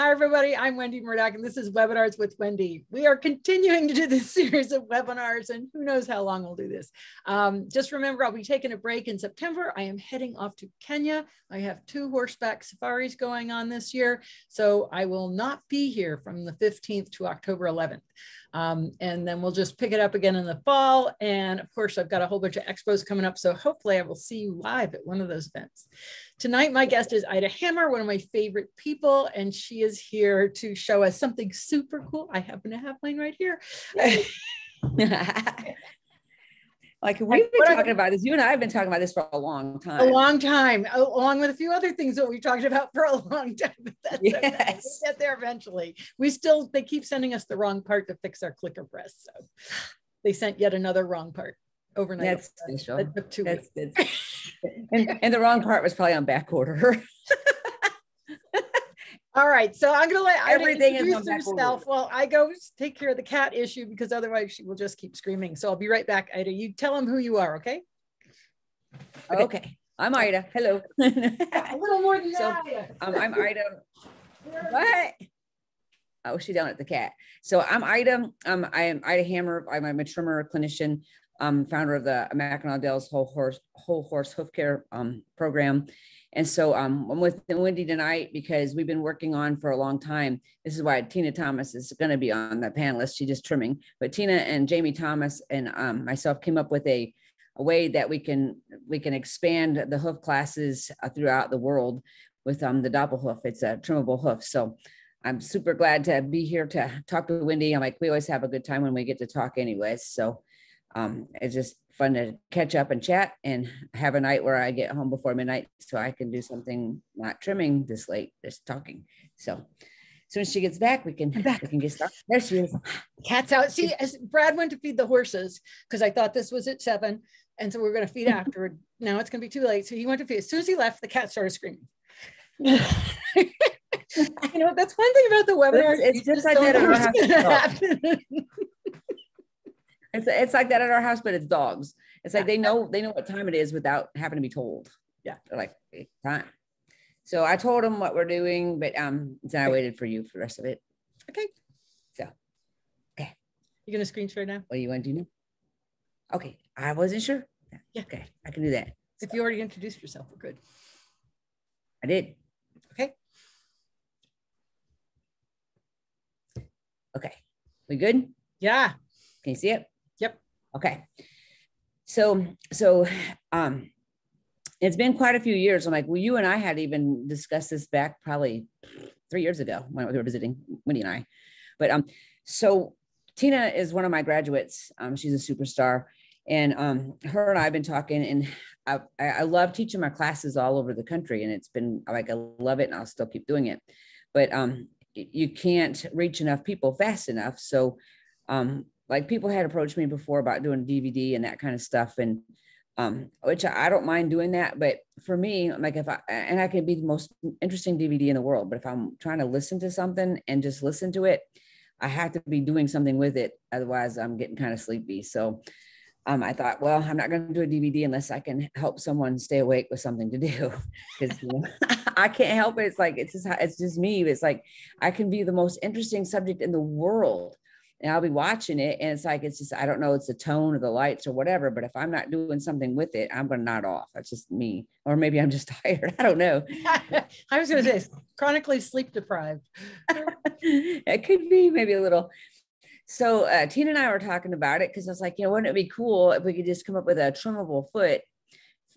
Hi, everybody. I'm Wendy Murdoch, and this is Webinars with Wendy. We are continuing to do this series of webinars, and who knows how long we'll do this. Um, just remember, I'll be taking a break in September. I am heading off to Kenya. I have two horseback safaris going on this year, so I will not be here from the 15th to October 11th. Um, and then we'll just pick it up again in the fall. And of course, I've got a whole bunch of expos coming up. So hopefully I will see you live at one of those events. Tonight, my guest is Ida Hammer, one of my favorite people, and she is here to show us something super cool. I happen to have mine right here. Like we've been talking about this. You and I have been talking about this for a long time. A long time, along with a few other things that we've talked about for a long time. That's yes. Okay. We'll get there eventually. We still, they keep sending us the wrong part to fix our clicker press. So they sent yet another wrong part overnight. That's special. That took two that's, weeks. That's, and, and the wrong part was probably on back order. All right, so I'm gonna let everything introduce herself while I go take care of the cat issue because otherwise she will just keep screaming. So I'll be right back, Ida. You tell them who you are, okay? Okay, okay. I'm Ida. Hello. a little more than so, that. Um, I'm Ida. what? Oh, she's down at the cat. So I'm Ida. Um, I am Ida Hammer. I'm a trimmer clinician, um, founder of the Mackinaw Dells Whole Horse Whole Horse Hoof Care um, program. And so um, I'm with Wendy tonight because we've been working on for a long time. This is why Tina Thomas is going to be on the panelist. She's just trimming. But Tina and Jamie Thomas and um, myself came up with a, a, way that we can we can expand the hoof classes uh, throughout the world with um, the Doppelhoof. It's a trimmable hoof. So I'm super glad to be here to talk to Wendy. I'm like, we always have a good time when we get to talk anyways. So um, it's just fun to catch up and chat and have a night where I get home before midnight so I can do something not trimming this late, just talking. So as soon as she gets back, we can back. we can get started. There she is. Cat's out. See, as Brad went to feed the horses because I thought this was at seven. And so we are going to feed afterward. now it's going to be too late. So he went to feed. As soon as he left, the cat started screaming. you know, that's one thing about the webinar. It's, it's just, just like that. It's, it's like that at our house, but it's dogs. It's like they know they know what time it is without having to be told. Yeah, they're like time. So I told them what we're doing, but um, so I waited for you for the rest of it. Okay. So, okay. You're gonna screen share now? What do you want to do now? Okay, I wasn't sure. Yeah. Okay, I can do that. If you already introduced yourself, we're good. I did. Okay. Okay. We good? Yeah. Can you see it? Okay. So, so, um, it's been quite a few years. I'm like, well, you and I had even discussed this back probably three years ago when we were visiting Wendy and I. But um, so Tina is one of my graduates. Um, she's a superstar, and um, her and I have been talking, and I, I love teaching my classes all over the country, and it's been like I love it, and I'll still keep doing it. But um, you can't reach enough people fast enough. So um, like people had approached me before about doing DVD and that kind of stuff. And um, which I don't mind doing that. But for me, like if I, and I can be the most interesting DVD in the world, but if I'm trying to listen to something and just listen to it, I have to be doing something with it. Otherwise I'm getting kind of sleepy. So um, I thought, well, I'm not going to do a DVD unless I can help someone stay awake with something to do. Because know, I can't help it. It's like it's just it's just me. It's like I can be the most interesting subject in the world, and I'll be watching it and it's like it's just I don't know it's the tone or the lights or whatever but if I'm not doing something with it I'm going to nod off. That's just me. Or maybe I'm just tired. I don't know. I was going to say chronically sleep deprived. It could be maybe a little. So uh, Tina and I were talking about it because I was like you know wouldn't it be cool if we could just come up with a trimmable foot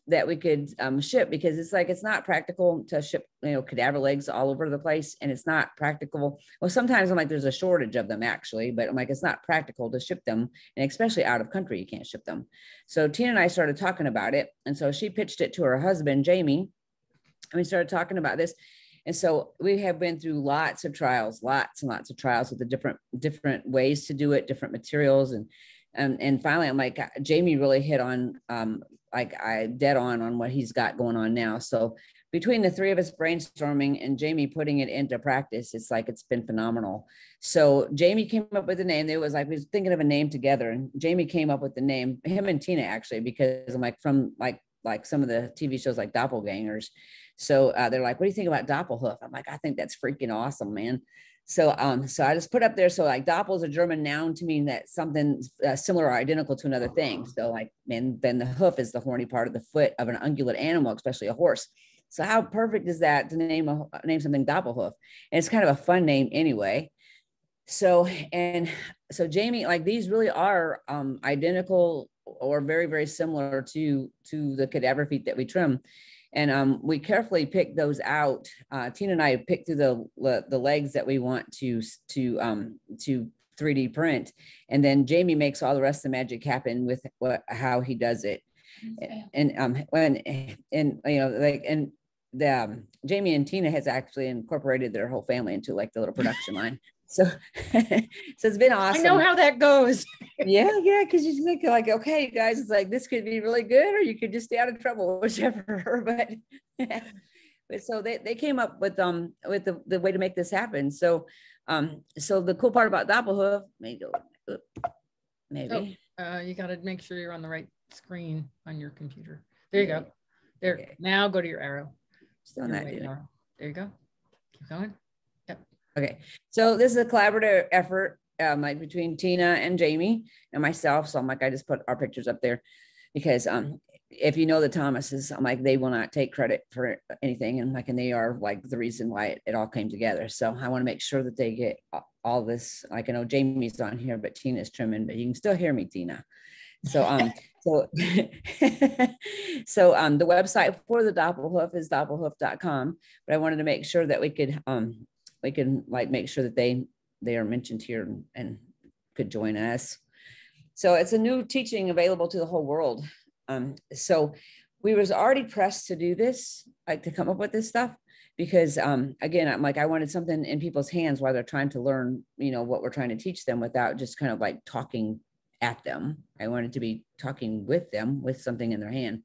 that we could um, ship because it's like it's not practical to ship you know cadaver legs all over the place and it's not practical. Well sometimes i'm like there's a shortage of them actually but i'm like it's not practical to ship them and especially out of country you can't ship them. So tina and i started talking about it and so she pitched it to her husband jamie and we started talking about this. And so we have been through lots of trials lots and lots of trials with the different different ways to do it different materials and and, and finally i'm like jamie really hit on um, like I dead on on what he's got going on now. So between the three of us brainstorming and Jamie putting it into practice, it's like it's been phenomenal. So Jamie came up with the name. It was like we was thinking of a name together, and Jamie came up with the name. Him and Tina actually, because I'm like from like like some of the TV shows like Doppelgangers. So uh, they're like, "What do you think about Doppelhoof?" I'm like, "I think that's freaking awesome, man." So, um, so I just put up there. So, like, Doppel is a German noun to mean that something uh, similar or identical to another thing. So, like, and then the hoof is the horny part of the foot of an ungulate animal, especially a horse. So, how perfect is that to name a name something Doppelhoof? And it's kind of a fun name anyway. So, and so Jamie, like these really are um, identical or very, very similar to to the cadaver feet that we trim and um, we carefully pick those out. Uh, Tina and I picked through the the legs that we want to to um, to 3D print, and then Jamie makes all the rest of the magic happen with what how he does it. Okay. And um when and you know like and the um, Jamie and Tina has actually incorporated their whole family into like the little production line. So, so it's been awesome. I know how that goes. yeah, yeah, because you think like, okay, guys, it's like this could be really good, or you could just stay out of trouble, whichever. but, but so they, they came up with um with the, the way to make this happen. So, um, so the cool part about Doppelhoof, maybe maybe. Oh, uh, you got to make sure you're on the right screen on your computer. There you go. There. Okay. Now go to your arrow. Still not doing. There you go. Keep going. Okay, so this is a collaborative effort um, like between Tina and Jamie and myself. So I'm like, I just put our pictures up there because um, if you know the Thomases, I'm like, they will not take credit for anything. And like, and they are like the reason why it, it all came together. So I want to make sure that they get all this. Like I know Jamie's on here, but Tina's trimming, but you can still hear me, Tina. So um, so so um the website for the Doppelhoof is doppelhoof.com. But I wanted to make sure that we could um we can like make sure that they they are mentioned here and, and could join us. So it's a new teaching available to the whole world. Um, so we was already pressed to do this, like to come up with this stuff, because um, again, I'm like I wanted something in people's hands while they're trying to learn, you know, what we're trying to teach them without just kind of like talking at them. I wanted to be talking with them with something in their hand.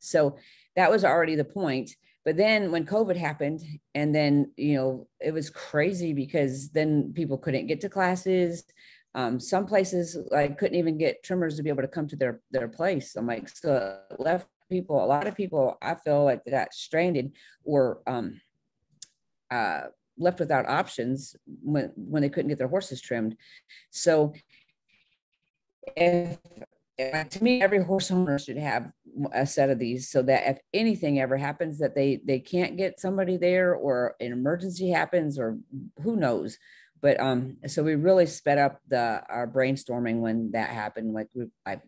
So that was already the point. But then when COVID happened, and then, you know, it was crazy because then people couldn't get to classes. Um, some places like couldn't even get trimmers to be able to come to their their place. I'm like, so left people, a lot of people I feel like they got stranded or um uh left without options when when they couldn't get their horses trimmed. So if to me every horse owner should have a set of these so that if anything ever happens that they they can't get somebody there or an emergency happens or who knows. But um so we really sped up the our brainstorming when that happened like we I,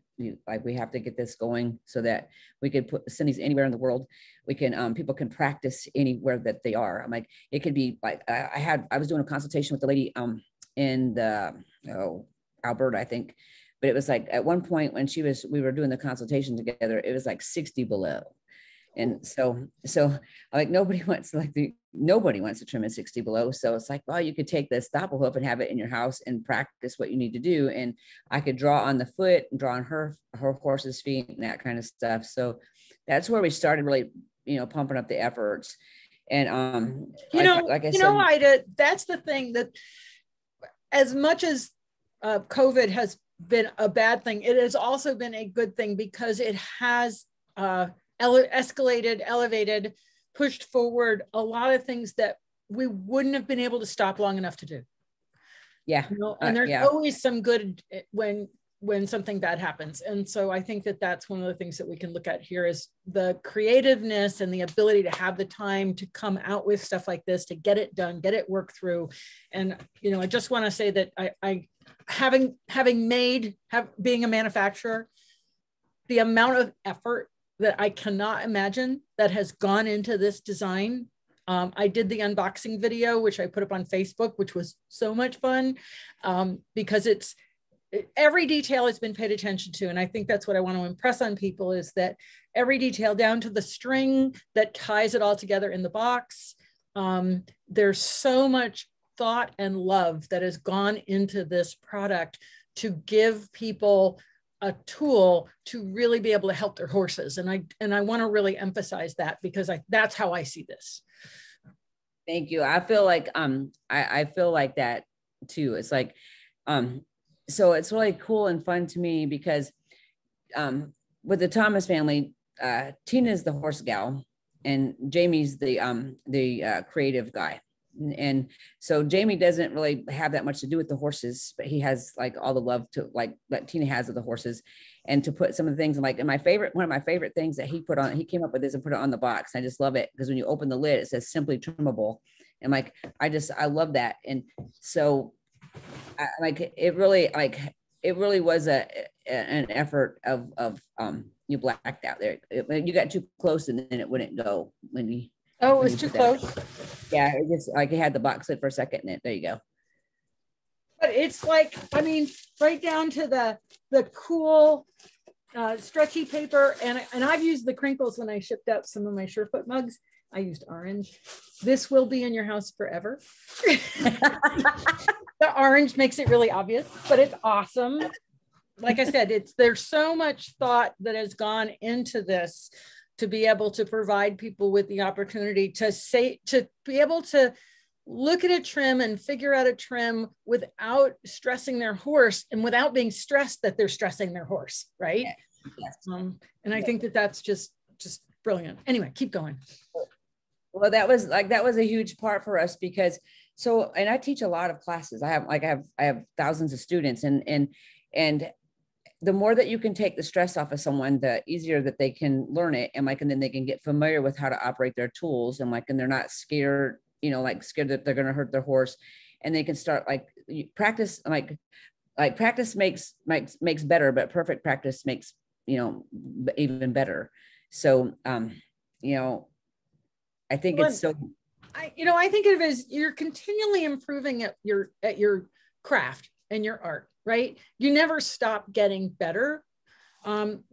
like we have to get this going so that we could put send these anywhere in the world. We can um people can practice anywhere that they are. I'm like it could be like i, I had i was doing a consultation with the lady um in the oh alberta i think but it was like at one point when she was we were doing the consultation together it was like 60 below. And so so like nobody wants like the nobody wants to trim at 60 below. So it's like well you could take this Doppelhoof and have it in your house and practice what you need to do. And i could draw on the foot and draw on her her horse's feet and that kind of stuff. So that's where we started really you know pumping up the efforts. And um you like, know like i said, you said, know ida that's the thing that as much as uh, covid has been a bad thing. It has also been a good thing because it has uh, ele- escalated, elevated, pushed forward a lot of things that we wouldn't have been able to stop long enough to do. Yeah. You know? And uh, there's yeah. always some good when when something bad happens. And so I think that that's one of the things that we can look at here is the creativeness and the ability to have the time to come out with stuff like this, to get it done, get it worked through. And, you know, I just want to say that I, I having, having made, have being a manufacturer, the amount of effort that I cannot imagine that has gone into this design. Um, I did the unboxing video, which I put up on Facebook, which was so much fun um, because it's every detail has been paid attention to. And i think that's what i want to impress on people is that every detail down to the string that ties it all together in the box um, there's so much thought and love that has gone into this product to give people a tool to really be able to help their horses. And i and i want to really emphasize that because i that's how i see this. Thank you. I feel like um i i feel like that too. It's like um so it's really cool and fun to me because um, with the Thomas family, uh, Tina's the horse gal, and Jamie's the um the uh, creative guy. And so Jamie doesn't really have that much to do with the horses, but he has like all the love to like that Tina has of the horses, and to put some of the things. like, and my favorite, one of my favorite things that he put on, he came up with this and put it on the box. I just love it because when you open the lid, it says simply trimmable, and like I just I love that. And so, I, like it really like it really was a, a an effort of of um you blacked out there. It, you got too close and then it wouldn't go when you. Oh, it was too close. Yeah, it just like it had the box lid for a second and it, there you go. But it's like, I mean, right down to the the cool uh, stretchy paper, and and I've used the crinkles when I shipped out some of my Surefoot mugs. I used orange. This will be in your house forever. the orange makes it really obvious, but it's awesome like I said, it's there's so much thought that has gone into this to be able to provide people with the opportunity to say to be able to look at a trim and figure out a trim without stressing their horse and without being stressed that they're stressing their horse right? Yes. um, and i think that that's just just brilliant. Anyway keep going. Well that was like that was a huge part for us because so and i teach a lot of classes. I have like i have i have thousands of students and and and the more that you can take the stress off of someone, the easier that they can learn it. And like, and then they can get familiar with how to operate their tools and like, and they're not scared, you know, like scared that they're going to hurt their horse. And they can start like practice, like, like practice makes, makes, makes better, but perfect practice makes, you know, even better. So, um, you know, I think well, it's so, I, you know, I think of it as you're continually improving at your, at your craft and your art right? You never stop getting better. Um,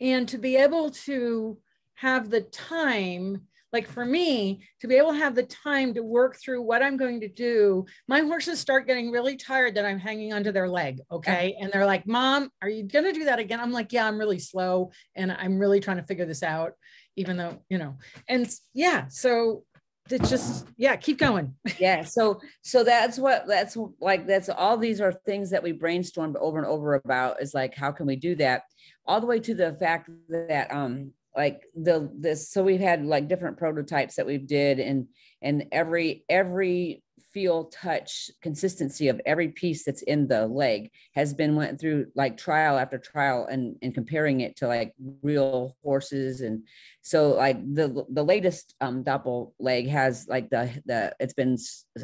and to be able to have the time, like for me, to be able to have the time to work through what I'm going to do, my horses start getting really tired that I'm hanging onto their leg. Okay. And they're like, Mom, are you going to do that again? I'm like, Yeah, I'm really slow and I'm really trying to figure this out, even though, you know, and yeah. So it's just yeah keep going. Yeah so so that's what that's like that's all these are things that we brainstormed over and over about is like how can we do that? All the way to the fact that um like the this so we've had like different prototypes that we've did and and every every feel touch consistency of every piece that's in the leg has been went through like trial after trial and and comparing it to like real horses. And so like the the latest um doppel leg has like the the it's been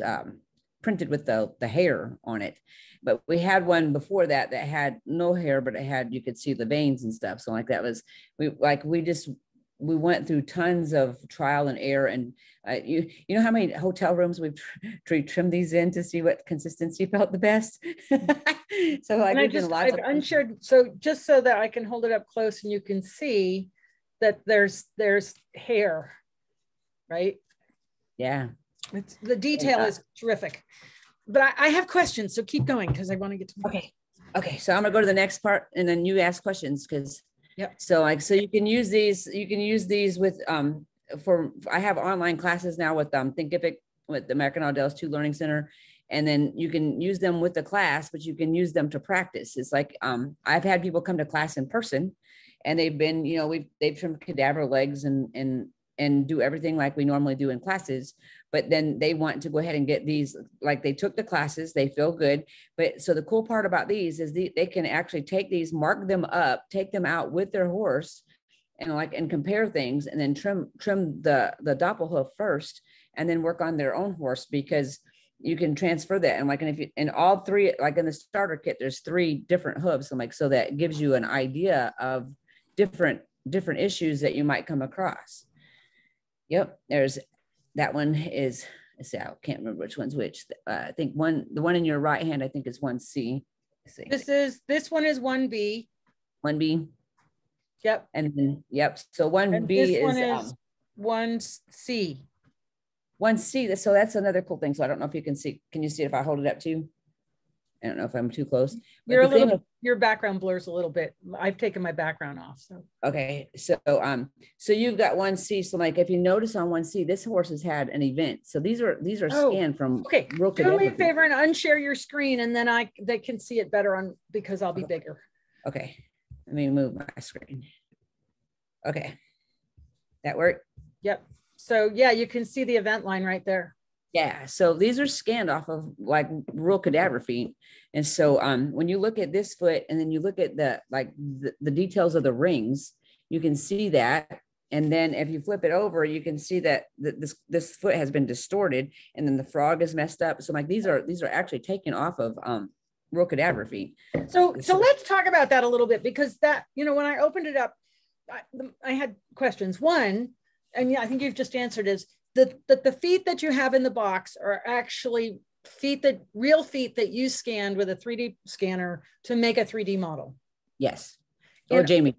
um, printed with the the hair on it. But we had one before that that had no hair but it had you could see the veins and stuff. So like that was we like we just we went through tons of trial and error and uh, you you know how many hotel rooms we've tr- trimmed these in to see what consistency felt the best? So like I just, I've unshared so just so that I can hold it up close and you can see that there's there's hair right? Yeah. It's the detail yeah. is terrific. But I, I have questions so keep going because I want to get to okay. Okay so I'm gonna go to the next part and then you ask questions because Yep. So like, so you can use these, you can use these with, um, for, I have online classes now with, um, Thinkific, with the American Audell's Two Learning Center. And then you can use them with the class, but you can use them to practice. It's like, um, I've had people come to class in person and they've been, you know, we've, they've trimmed cadaver legs and, and, and do everything like we normally do in classes but then they want to go ahead and get these like they took the classes they feel good. But so the cool part about these is the, they can actually take these mark them up take them out with their horse and like and compare things and then trim trim the the doppelhoof first and then work on their own horse because you can transfer that. And like and if you in all three like in the starter kit there's three different hooves and like so that gives you an idea of different different issues that you might come across Yep, there's that one is. See, I can't remember which one's which. Uh, I think one, the one in your right hand, I think is one C. This is this one is one B. One B. Yep. And then yep. So one B is, one is um, one C. One C. So that's another cool thing. So I don't know if you can see. Can you see it if I hold it up too? I don't know if I'm too close. You're a little, your background blurs a little bit. I've taken my background off. So okay. So um, so you've got one C. So like if you notice on one C, this horse has had an event. So these are these are oh, scanned from okay. Do me a favor and unshare your screen and then I they can see it better on because I'll be bigger. Okay. Let me move my screen. Okay. That work? Yep. So yeah, you can see the event line right there. Yeah. So these are scanned off of like real cadaver feet. And so um, when you look at this foot and then you look at the like the, the details of the rings, you can see that. And then if you flip it over, you can see that this this foot has been distorted and then the frog is messed up. So like these are these are actually taken off of um real cadaver feet. So so let's talk about that a little bit because that, you know, when I opened it up, I, I had questions. One, and yeah, I think you've just answered is that the, the feet that you have in the box are actually feet that real feet that you scanned with a 3D scanner to make a 3D model. Yes. Or and, Jamie.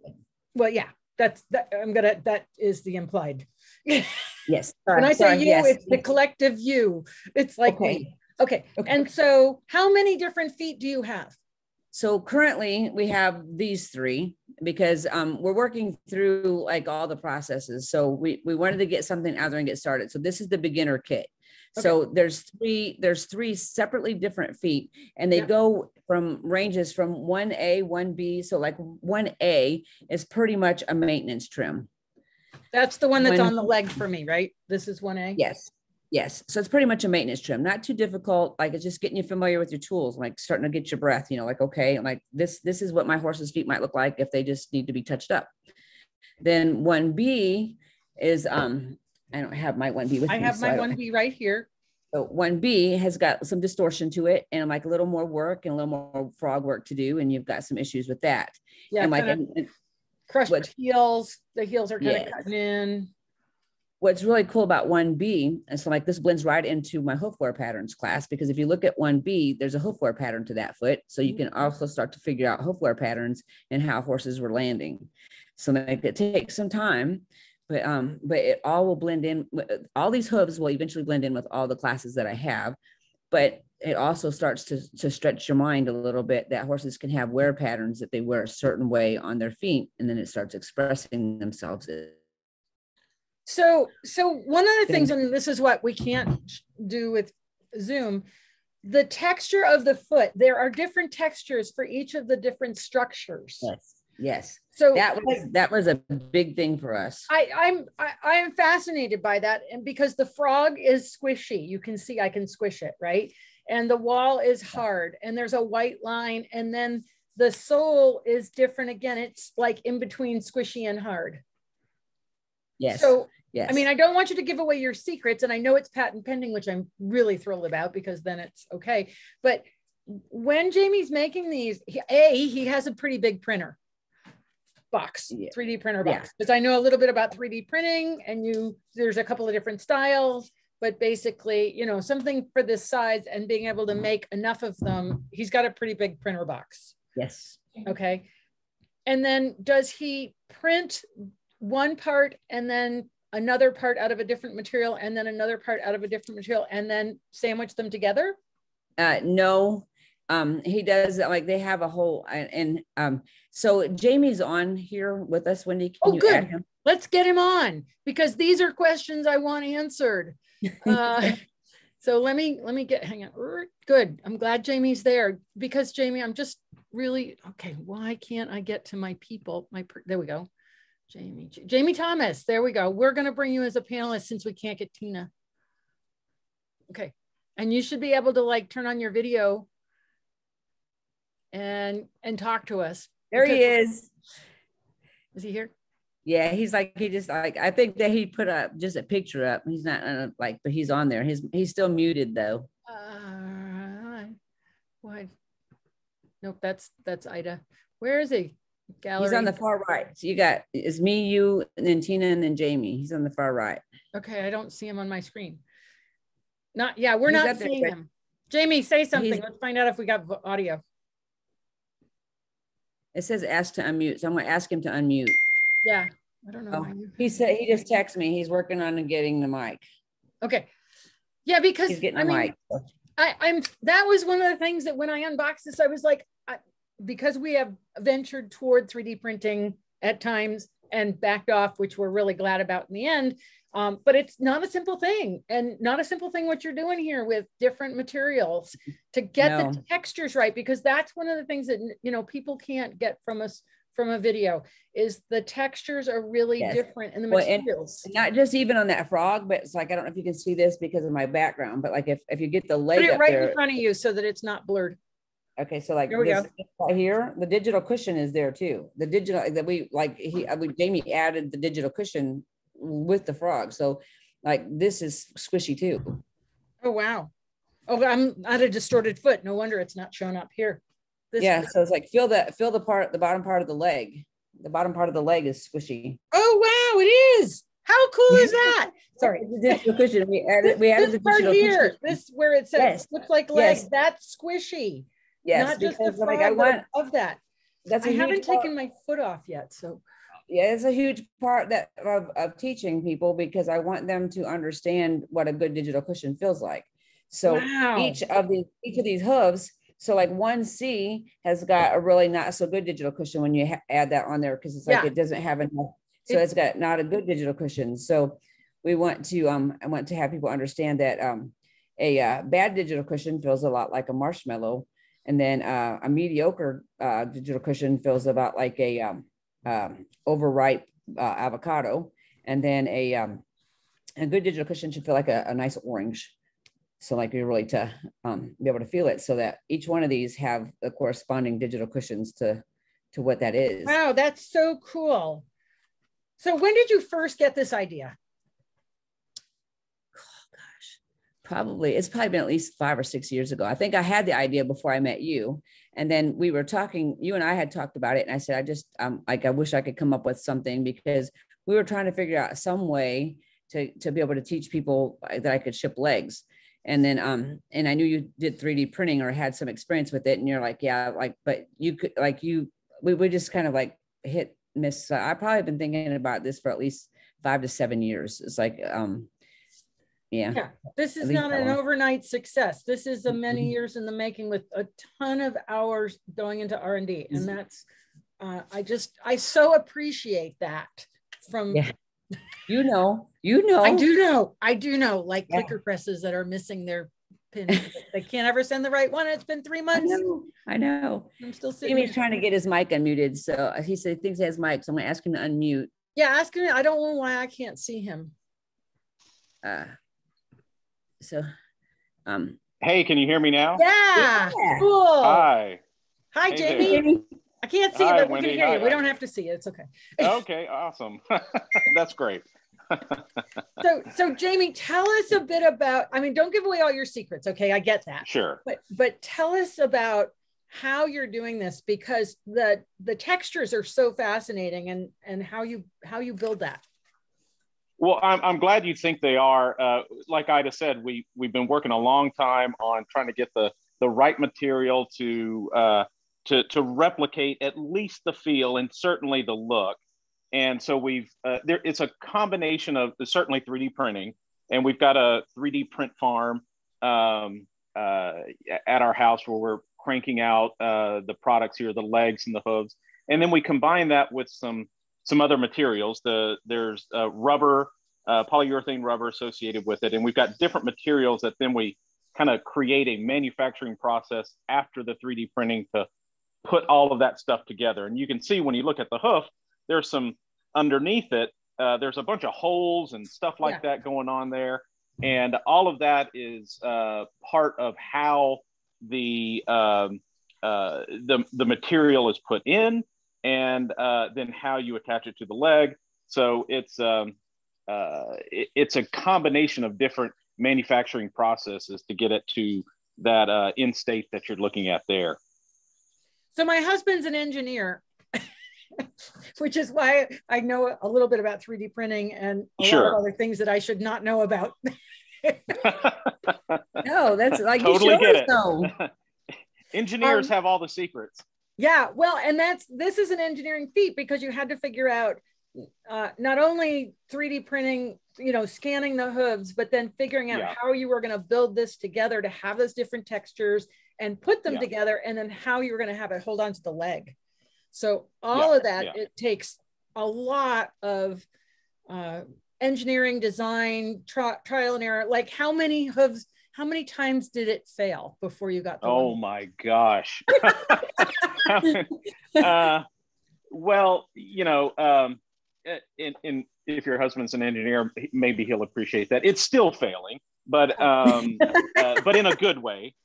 Well, yeah, that's that I'm gonna that is the implied. yes. when I say you, yes. it's the collective you. It's like okay. okay. Okay. And so how many different feet do you have? So currently we have these three because um, we're working through like all the processes. So we, we wanted to get something out there and get started. So this is the beginner kit. Okay. So there's three, there's three separately different feet and they yeah. go from ranges from 1A, 1B. So like 1A is pretty much a maintenance trim. That's the one that's when, on the leg for me, right? This is 1A? Yes. Yes. So it's pretty much a maintenance trim, not too difficult. Like it's just getting you familiar with your tools, like starting to get your breath, you know, like, okay, like this, this is what my horse's feet might look like if they just need to be touched up. Then 1B is, um, I don't have my 1B with I me. have so my 1B right here. So 1B has got some distortion to it and like a little more work and a little more frog work to do. And you've got some issues with that. Yeah. And like, and, crushed what, heels, the heels are kind of cutting in what's really cool about 1B, and so like this blends right into my hoof wear patterns class, because if you look at 1B, there's a hoof wear pattern to that foot. So you can mm-hmm. also start to figure out hoof wear patterns and how horses were landing. So like it takes some time, but um, but it all will blend in. All these hooves will eventually blend in with all the classes that I have. But it also starts to, to stretch your mind a little bit that horses can have wear patterns that they wear a certain way on their feet, and then it starts expressing themselves so, so one of the things, and this is what we can't do with Zoom, the texture of the foot. There are different textures for each of the different structures. Yes. Yes. So that was that was a big thing for us. I, I'm I, I am fascinated by that, and because the frog is squishy, you can see I can squish it, right? And the wall is hard, and there's a white line, and then the sole is different again. It's like in between squishy and hard. Yes. So Yes. I mean, I don't want you to give away your secrets, and I know it's patent pending, which I'm really thrilled about because then it's okay. But when Jamie's making these, he, a he has a pretty big printer box, yeah. 3D printer box, because yeah. I know a little bit about 3D printing, and you there's a couple of different styles, but basically, you know, something for this size and being able to mm-hmm. make enough of them. He's got a pretty big printer box. Yes. Okay. And then does he print one part and then another part out of a different material and then another part out of a different material and then sandwich them together? Uh, no, um, he does like they have a whole and, and um, so Jamie's on here with us. Wendy, can oh, you good. him? Let's get him on because these are questions I want answered. Uh, so let me let me get hang on. Good. I'm glad Jamie's there because Jamie, I'm just really okay. Why can't I get to my people? My there we go. Jamie, Jamie Thomas. There we go. We're going to bring you as a panelist since we can't get Tina. Okay. And you should be able to like turn on your video and and talk to us. There he is. Is he here? Yeah, he's like he just like I think that he put up just a picture up. He's not uh, like, but he's on there. He's he's still muted though. Uh, what? Nope, that's that's Ida. Where is he? Gallery. He's on the far right. So you got it's me, you, and then Tina, and then Jamie. He's on the far right. Okay, I don't see him on my screen. Not yeah, we're He's not seeing there. him. Jamie, say something. He's, Let's find out if we got audio. It says ask to unmute, so I'm to ask him to unmute. Yeah, I don't know. Oh, he said he just texted me. He's working on getting the mic. Okay. Yeah, because He's getting I mean, mic. I, I'm that was one of the things that when I unboxed this, I was like, because we have ventured toward 3D printing at times and backed off, which we're really glad about in the end. Um, but it's not a simple thing and not a simple thing what you're doing here with different materials to get no. the textures right because that's one of the things that you know people can't get from us from a video is the textures are really yes. different in the well, materials. not just even on that frog, but it's like I don't know if you can see this because of my background, but like if, if you get the leg Put it right there, in front of you so that it's not blurred. Okay, so like this right here, the digital cushion is there too. The digital that we like he uh, we Jamie added the digital cushion with the frog. So like this is squishy too. Oh wow. Oh, I'm at a distorted foot. No wonder it's not showing up here. This yeah, so it's like feel that feel the part the bottom part of the leg. The bottom part of the leg is squishy. Oh wow, it is. How cool is that? Sorry, the digital cushion. We added we added this the part here. Cushion. This where it says yes. looks like leg. Yes. That's squishy. Yes, not just the like I want of that. That's I haven't taken my foot off yet, so yeah, it's a huge part that of, of teaching people because I want them to understand what a good digital cushion feels like. So wow. each of these each of these hooves, so like one C has got a really not so good digital cushion when you ha- add that on there because it's like yeah. it doesn't have enough. So it's, it's got not a good digital cushion. So we want to um I want to have people understand that um a uh, bad digital cushion feels a lot like a marshmallow, and then uh, a mediocre uh, digital cushion feels about like a um, um, overripe uh, avocado, and then a um, a good digital cushion should feel like a, a nice orange. So like you're really to um, be able to feel it, so that each one of these have the corresponding digital cushions to to what that is. Wow, that's so cool. So when did you first get this idea? Oh gosh, probably it's probably been at least five or six years ago. I think I had the idea before I met you, and then we were talking you and i had talked about it. And i said i just um like i wish i could come up with something because we were trying to figure out some way to to be able to teach people uh, that i could ship legs. And then um and i knew you did 3d printing or had some experience with it. And you're like yeah like but you could like you we, we just kind of like hit miss uh, i probably been thinking about this for at least five to seven years. It's like um yeah. yeah. This is not an overnight success. This is a many mm-hmm. years in the making with a ton of hours going into R&D. And mm-hmm. that's, uh, I just, I so appreciate that from. Yeah. You know, you know. I do know. I do know, like yeah. clicker presses that are missing their pin. they can't ever send the right one. It's been three months. I know. I know. I'm still sitting. He's trying to get his mic unmuted. So he said he thinks he has mic. So I'm going to ask him to unmute. Yeah, ask him. I don't know why I can't see him. Uh, so, um, hey, can you hear me now? Yeah, yeah. cool. Hi. Hi, hey Jamie. I can't see Hi, it, but we can hear Hi. you. We don't have to see it. It's okay. okay, awesome. That's great. so, so Jamie, tell us a bit about. I mean, don't give away all your secrets. Okay, I get that. Sure. But but tell us about how you're doing this because the the textures are so fascinating and and how you how you build that. Well, I'm, I'm glad you think they are. Uh, like Ida said, we, we've been working a long time on trying to get the, the right material to, uh, to, to replicate at least the feel and certainly the look. And so we've, uh, there, it's a combination of certainly 3D printing, and we've got a 3D print farm um, uh, at our house where we're cranking out uh, the products here, the legs and the hooves. And then we combine that with some some other materials. The there's uh, rubber, uh, polyurethane rubber associated with it, and we've got different materials that then we kind of create a manufacturing process after the 3D printing to put all of that stuff together. And you can see when you look at the hoof, there's some underneath it. Uh, there's a bunch of holes and stuff like yeah. that going on there, and all of that is uh, part of how the um, uh, the the material is put in and uh, then how you attach it to the leg. So it's um, uh, it, it's a combination of different manufacturing processes to get it to that uh, end state that you're looking at there. So my husband's an engineer, which is why I know a little bit about 3D printing and a sure. lot of other things that I should not know about. no, that's like totally you it. Know. Engineers um, have all the secrets. Yeah, well, and that's this is an engineering feat because you had to figure out uh, not only 3D printing, you know, scanning the hooves, but then figuring out yeah. how you were going to build this together to have those different textures and put them yeah. together, and then how you were going to have it hold on to the leg. So all yeah. of that it takes a lot of uh, engineering, design, tri- trial and error. Like how many hooves how many times did it fail before you got oh one? my gosh uh, well, you know, um, in, in, if your husband's an engineer, maybe he'll appreciate that. It's still failing, but um, uh, but in a good way.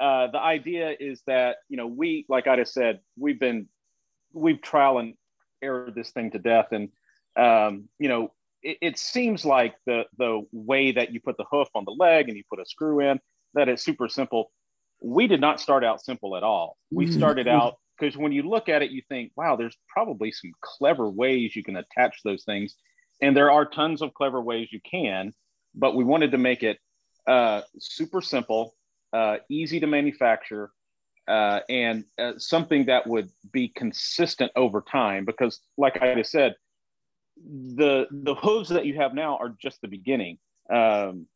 Uh, the idea is that you know we, like I just said, we've been we've trial and error this thing to death, and um, you know it, it, seems like the the way that you put the hoof on the leg and you put a screw in that it's super simple. We did not start out simple at all. We mm-hmm. started out because when you look at it, you think, wow, there's probably some clever ways you can attach those things. And there are tons of clever ways you can, but we wanted to make it uh, super simple, uh, easy to manufacture, uh, and uh, something that would be consistent over time. Because, like I just said, the the hooves that you have now are just the beginning. Um,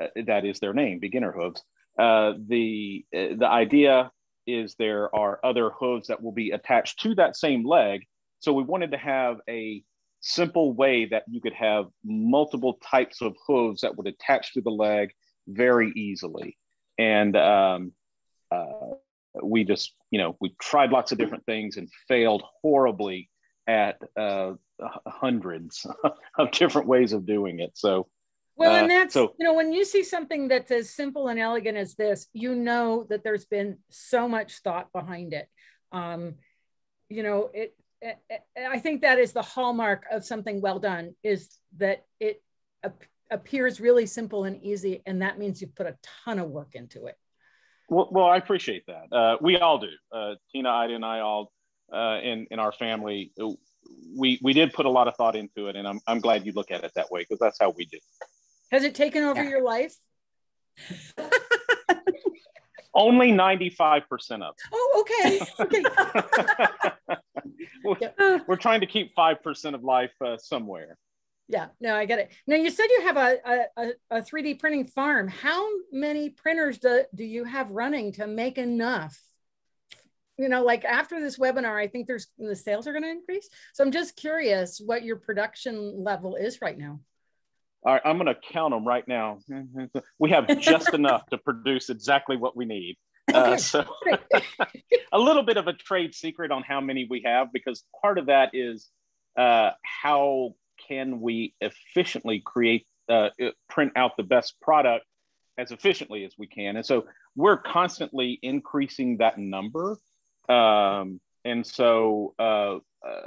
uh, that is their name, beginner hooves. Uh, the the idea is there are other hooves that will be attached to that same leg. So we wanted to have a simple way that you could have multiple types of hooves that would attach to the leg very easily. And um, uh, we just, you know, we tried lots of different things and failed horribly at uh, hundreds of different ways of doing it. So well, and uh, that's, so, you know, when you see something that's as simple and elegant as this, you know that there's been so much thought behind it. Um, you know, it, it, it, I think that is the hallmark of something well done is that it ap- appears really simple and easy. And that means you've put a ton of work into it. Well, well I appreciate that. Uh, we all do. Uh, Tina, Ida, and I all uh, in, in our family, we, we did put a lot of thought into it. And I'm, I'm glad you look at it that way because that's how we do. Has it taken over yeah. your life? Only 95% of Oh, okay. Okay. we're, we're, trying to keep 5% of life uh, somewhere. Yeah, no, I get it. Now you said you have a, a, a 3D printing farm. How many printers do, do you have running to make enough? You know, like after this webinar, I think there's the sales are going to increase. So I'm just curious what your production level is right now. All right, I'm going to count them right now. We have just enough to produce exactly what we need. Uh, so, a little bit of a trade secret on how many we have, because part of that is uh, how can we efficiently create, uh, uh, print out the best product as efficiently as we can. And so we're constantly increasing that number. Um, and so uh, uh,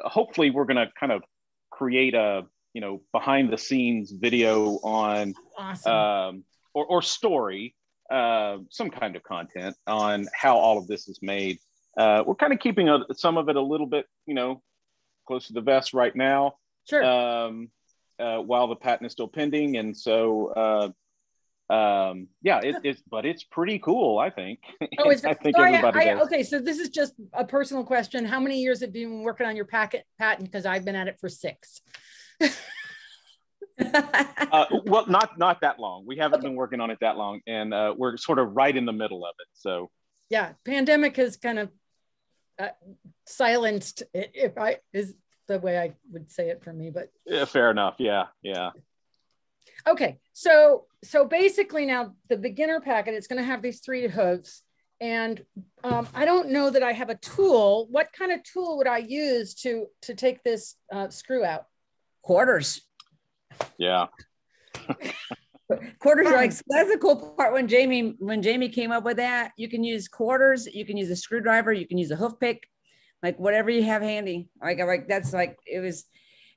hopefully we're going to kind of create a you know behind the scenes video on awesome. um, or, or story uh, some kind of content on how all of this is made. Uh, we're kind of keeping a, some of it a little bit you know close to the vest right now. Sure. Um, uh, while the patent is still pending. And so uh, um yeah it, it's but it's pretty cool i think oh it's, i think everybody I, I, okay so this is just a personal question how many years have you been working on your packet patent because i've been at it for six uh, well, not not that long. We haven't okay. been working on it that long, and uh, we're sort of right in the middle of it. So, yeah, pandemic has kind of uh, silenced. If I is the way I would say it for me, but yeah, fair enough. Yeah, yeah. Okay, so so basically now the beginner packet it's going to have these three hooves, and um, I don't know that I have a tool. What kind of tool would I use to to take this uh, screw out? quarters. Yeah. quarters are like that's the cool part when Jamie when Jamie came up with that. You can use quarters, you can use a screwdriver, you can use a hoof pick, like whatever you have handy. Like like that's like it was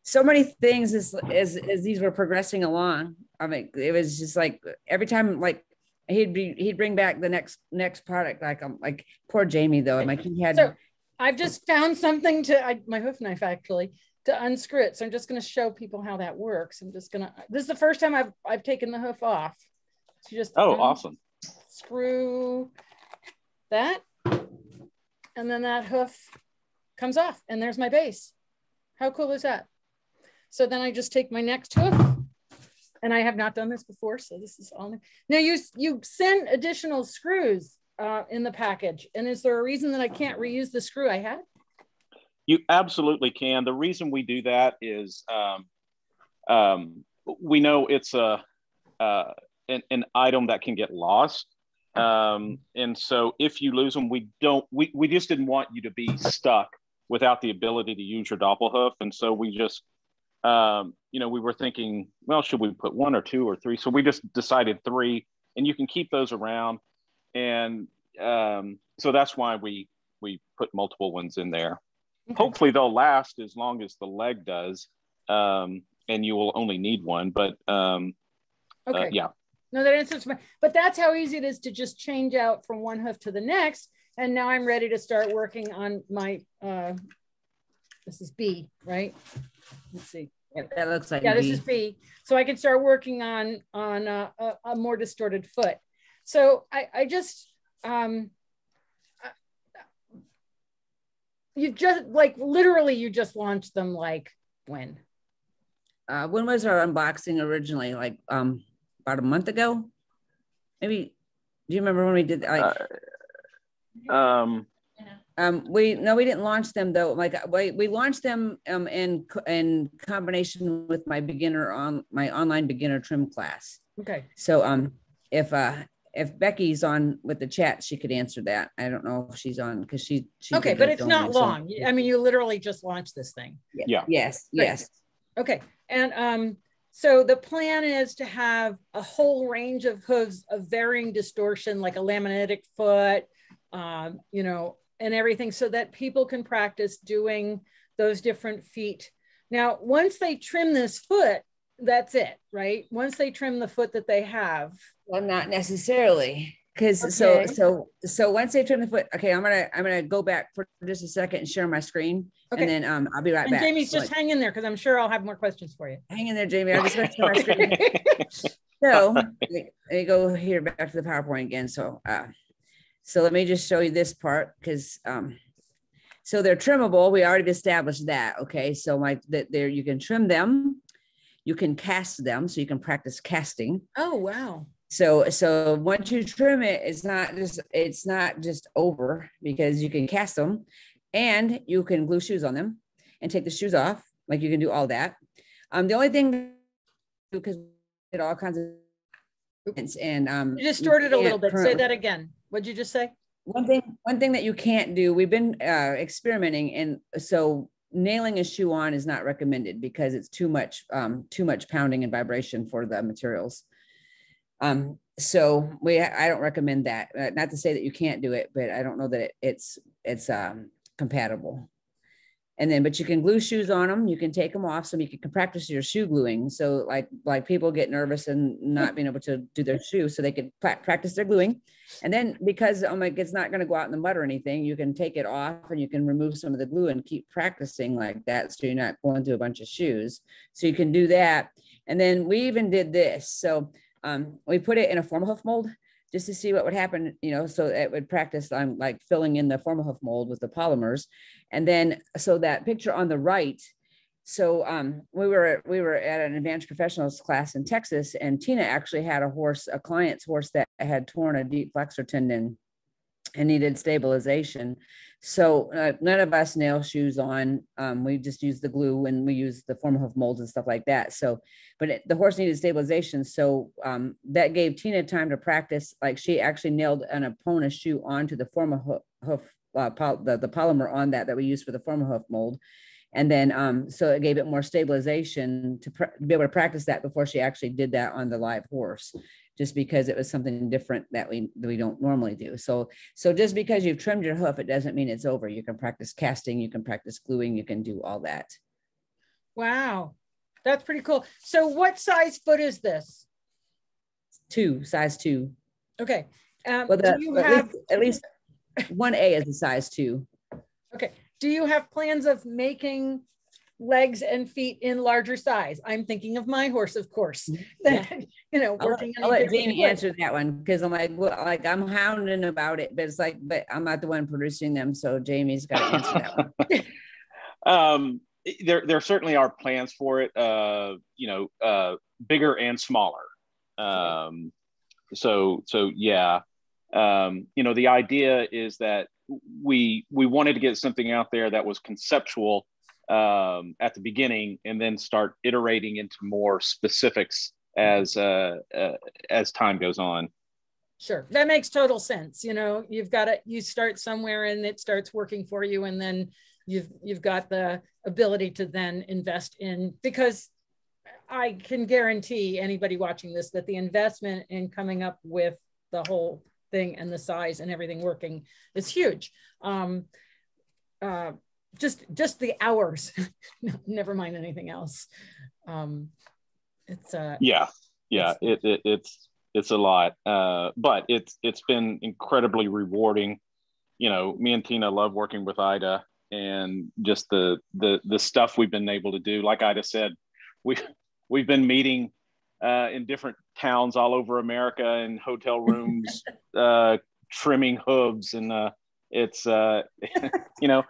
so many things as as as these were progressing along. I mean, it was just like every time like he'd be he'd bring back the next next product. Like I'm like poor Jamie though. I'm like he had. So I've just found something to I, my hoof knife actually to unscrew it. So I'm just going to show people how that works. I'm just going to, this is the first time I've, I've taken the hoof off. So just oh, awesome. Screw that. And then that hoof comes off and there's my base. How cool is that? So then I just take my next hoof and I have not done this before. So this is all new. Now you, you send additional screws uh, in the package. And is there a reason that I can't reuse the screw I had? You absolutely can. The reason we do that is um, um, we know it's a uh, an, an, item that can get lost. Um, and so if you lose them, we don't, we, we just didn't want you to be stuck without the ability to use your doppelhoof. And so we just, um, you know, we were thinking, well, should we put one or two or three? So we just decided three, and you can keep those around. And um, so that's why we we put multiple ones in there. Okay. Hopefully, they'll last as long as the leg does, um, and you will only need one. But um, uh, okay, uh, yeah. No, that answers my. But that's how easy it is to just change out from one hoof to the next. And now I'm ready to start working on my. Uh, this is B, right? Let's see. Yeah, that looks like yeah. B. This is B. So I can start working on on a, a, a more distorted foot. So I I just um you just like literally you just launched them like when uh when was our unboxing originally like um about a month ago maybe do you remember when we did like uh, um um we no we didn't launch them though like we, we launched them um in in combination with my beginner on my online beginner trim class okay so um if uh if Becky's on with the chat, she could answer that. I don't know if she's on because she, she. Okay, but it's not long. So. I mean, you literally just launched this thing. Yeah. Yes. Great. Yes. Okay, and um, so the plan is to have a whole range of hooves of varying distortion, like a laminitic foot, um, you know, and everything, so that people can practice doing those different feet. Now, once they trim this foot, that's it, right? Once they trim the foot that they have. Well, not necessarily. Because okay. so so so once they trim the foot, okay, I'm gonna I'm gonna go back for just a second and share my screen, okay. and then um I'll be right and back. Jamie's so just like, hang in there because I'm sure I'll have more questions for you. Hang in there, Jamie. I just share my screen. so let me go here back to the PowerPoint again. So uh, so let me just show you this part because um so they're trimmable. We already established that. Okay, so like that there you can trim them you can cast them so you can practice casting. Oh, wow. So so once you trim it, it's not just it's not just over because you can cast them and you can glue shoes on them and take the shoes off. Like you can do all that. Um, the only thing because it all kinds of and um you distorted a little bit. Say that again. What'd you just say? One thing, one thing that you can't do, we've been uh, experimenting, and so nailing a shoe on is not recommended because it's too much um, too much pounding and vibration for the materials. Um, so we I don't recommend that. Uh, not to say that you can't do it, but I don't know that it, it's it's um, compatible and then but you can glue shoes on them you can take them off so you can practice your shoe gluing. So like like people get nervous and not being able to do their shoes so they can practice their gluing. And then because oh my it's not going to go out in the mud or anything you can take it off and you can remove some of the glue and keep practicing like that so you're not going through a bunch of shoes. So you can do that. And then we even did this. So um, we put it in a Formahoof mold just to see what would happen, you know, so it would practice on like filling in the Formahoof mold with the polymers. And then, so that picture on the right, so um, we were we were at an advanced professionals class in Texas, and Tina actually had a horse, a client's horse that had torn a deep flexor tendon and needed stabilization. So uh, none of us nail shoes on. Um, we just use the glue and we use the Formahoof molds and stuff like that. So, but it, the horse needed stabilization. So um, that gave Tina time to practice. Like she actually nailed an Epona's shoe onto the Formahoof, hoof uh, the, the polymer on that that we use for the Formahoof mold. And then, um, so it gave it more stabilization to be able to practice that before she actually did that on the live horse just because it was something different that we that we don't normally do. So so just because you've trimmed your hoof, it doesn't mean it's over. You can practice casting, you can practice gluing, you can do all that. Wow, that's pretty cool. So what size foot is this? Two, size two. Okay. Um, well, the, you have at least one A is a size two. Okay. Do you have plans of making legs and feet in larger size. I'm thinking of my horse, of course. Yeah. you know, working. I'll, I'll let Jamie answer that one because I'm like, well, like I'm hounding about it, but it's like, but I'm not the one producing them, so Jamie's got to answer that one. um, there, there certainly are plans for it. Uh, you know, uh, bigger and smaller. Um, so, so yeah. Um, you know, the idea is that we we wanted to get something out there that was conceptual um, at the beginning and then start iterating into more specifics as uh, uh, as time goes on. Sure. That makes total sense you know? You've got to you start somewhere and it starts working for you and then you've you've got the ability to then invest in because I can guarantee anybody watching this that the investment in coming up with the whole thing and the size and everything working is huge. Um, uh, just just the hours, never mind anything else. Um, it's uh, yeah, yeah, it's, it, it, it's it's a lot, uh, but it's it's been incredibly rewarding. You know, me and Tina love working with Ida, and just the the the stuff we've been able to do. Like Ida said, we we've been meeting uh, in different towns all over America in hotel rooms, uh, trimming hooves, and uh, it's uh, you know,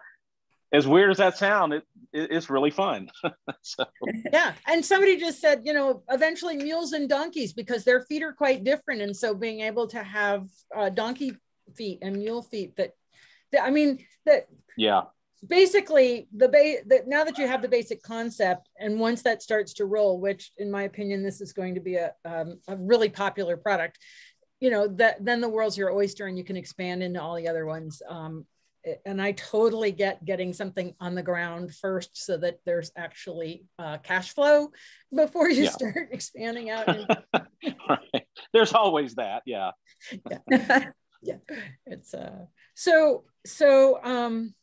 as weird as that sound, it, it it's really fun. so. Yeah, and somebody just said, you know, eventually mules and donkeys because their feet are quite different, and so being able to have uh, donkey feet and mule feet that, that I mean that yeah basically the base that now that you have the basic concept and once that starts to roll which in my opinion this is going to be a, um, a really popular product you know that then the world's your oyster and you can expand into all the other ones um, and i totally get getting something on the ground first so that there's actually uh, cash flow before you yeah. start expanding out right. there's always that yeah yeah, yeah. it's uh so so um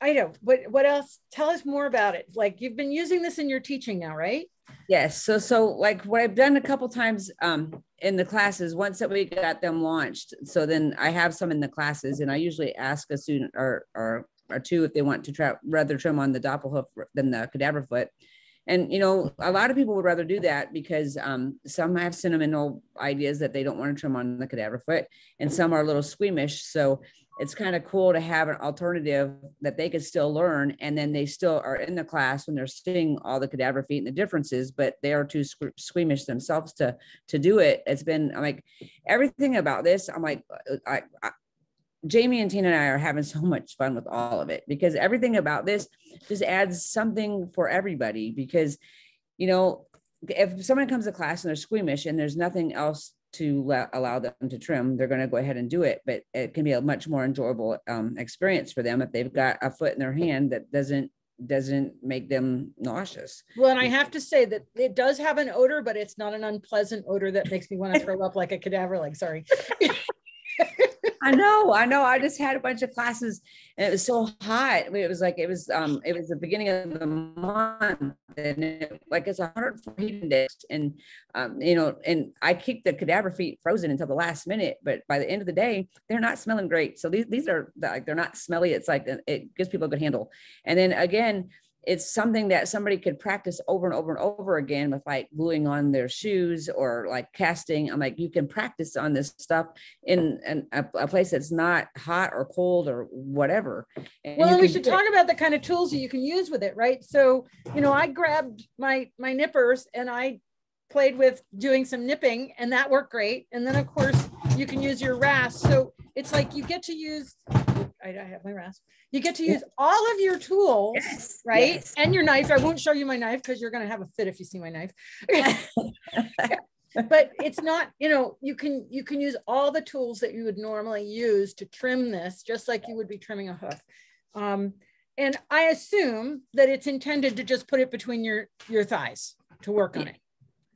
I know. What what else? Tell us more about it. Like you've been using this in your teaching now, right? Yes. So so like what I've done a couple times um in the classes once that we got them launched. So then I have some in the classes and I usually ask a student or or or two if they want to try rather trim on the doppelhoof than the cadaver foot. And you know, a lot of people would rather do that because um, some have sentimental ideas that they don't want to trim on the cadaver foot, and some are a little squeamish. So it's kind of cool to have an alternative that they could still learn and then they still are in the class when they're seeing all the cadaver feet and the differences but they are too squeamish themselves to to do it it's been I'm like everything about this i'm like uh, I, I Jamie and Tina and I are having so much fun with all of it because everything about this just adds something for everybody. Because, you know, if someone comes to class and they're squeamish and there's nothing else to let, allow them to trim, they're going to go ahead and do it. But it can be a much more enjoyable um, experience for them if they've got a foot in their hand that doesn't doesn't make them nauseous. Well, and I have to say that it does have an odor, but it's not an unpleasant odor that makes me want to throw up like a cadaver Like, Sorry. I know, I know. I just had a bunch of classes and it was so hot. I mean, it was like it was um it was the beginning of the month and it, like it's 104 heat index and um you know and I keep the cadaver feet frozen until the last minute, but by the end of the day they're not smelling great. So these these are like they're not smelly. It's like it gives people a good handle. And then again it's something that somebody could practice over and over and over again with like gluing on their shoes or like casting. I'm like, you can practice on this stuff in, a, a, place that's not hot or cold or whatever. And well, we should talk about the kind of tools that you can use with it, right? So, you know, I grabbed my my nippers and I played with doing some nipping and that worked great. And then of course you can use your rasp. So it's like you get to use I have my rasp. You get to use all of your tools, yes, right? Yes. And your knife. I won't show you my knife because you're going to have a fit if you see my knife. but it's not, you know, you can you can use all the tools that you would normally use to trim this, just like you would be trimming a hoof. Um, and I assume that it's intended to just put it between your your thighs to work on it.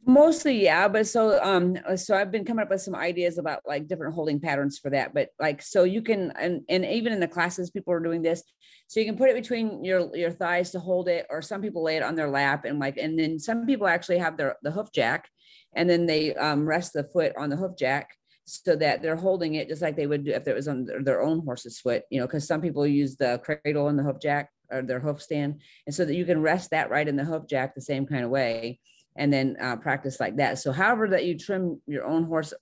Mostly, yeah. But so, um, so I've been coming up with some ideas about like different holding patterns for that. But like, so you can, and and even in the classes, people are doing this. So you can put it between your your thighs to hold it, or some people lay it on their lap and like, and then some people actually have their the hoof jack, and then they um, rest the foot on the hoof jack so that they're holding it just like they would do if it was on their own horse's foot. You know, because some people use the cradle and the hoof jack or their hoof stand, and so that you can rest that right in the hoof jack the same kind of way and then uh, practice like that. So, however, that you trim your own horse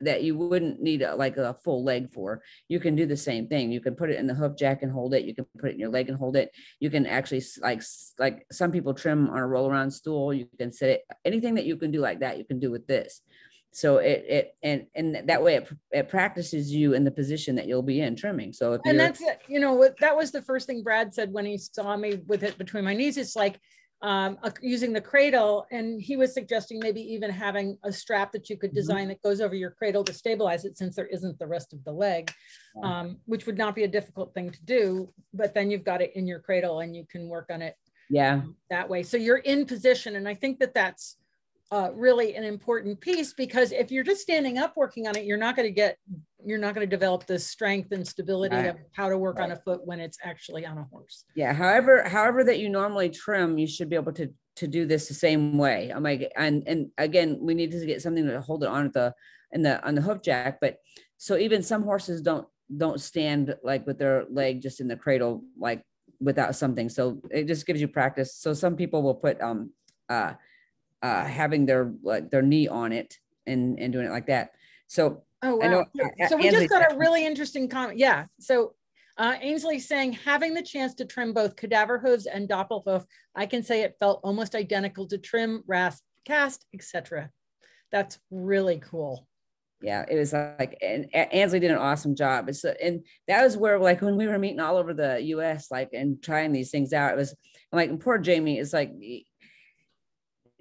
that you wouldn't need a, like a full leg for, you can do the same thing. You can put it in the hoof jack and hold it. You can put it in your leg and hold it. You can actually like like some people trim on a roll around stool. You can sit it. Anything that you can do like that, you can do with this. So it it and and that way it, it practices you in the position that you'll be in trimming. So if and that's you know what that was the first thing Brad said when he saw me with it between my knees. It's like um, uh, using the cradle. And he was suggesting maybe even having a strap that you could mm-hmm. design mm-hmm. that goes over your cradle to stabilize it since there isn't the rest of the leg, um, which would not be a difficult thing to do. But then you've got it in your cradle and you can work on it yeah that way. So you're in position. And I think that that's uh, really an important piece because if you're just standing up working on it, you're not going to get, you're not going to develop the strength and stability right. of how to work right. on a foot when it's actually on a horse. Yeah. However, however that you normally trim, you should be able to to do this the same way. I'm like, and and again, we need to get something to hold it on the in the on the hoof jack. But so even some horses don't don't stand like with their leg just in the cradle like without something. So it just gives you practice. So some people will put um uh uh, having their like their knee on it and and doing it like that. So oh wow. Know, so we just got a really interesting comment. Yeah. So uh, Ainsley saying having the chance to trim both cadaver hooves and doppelhoof, I can say it felt almost identical to trim, rasp, cast, etc. That's really cool. Yeah, it was like, and Ainsley did an awesome job. It's and that was where like when we were meeting all over the U.S. like and trying these things out, it was like poor Jamie is like